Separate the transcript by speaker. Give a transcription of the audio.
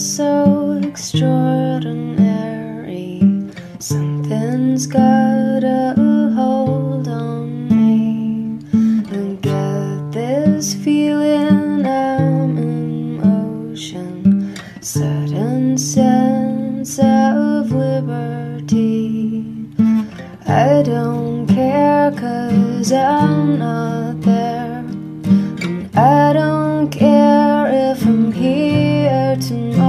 Speaker 1: so extraordinary. Something's got a hold on me. And get this feeling I'm in motion. Sudden sense of liberty. I don't care, cause I'm not there. And I don't care if I'm here tonight.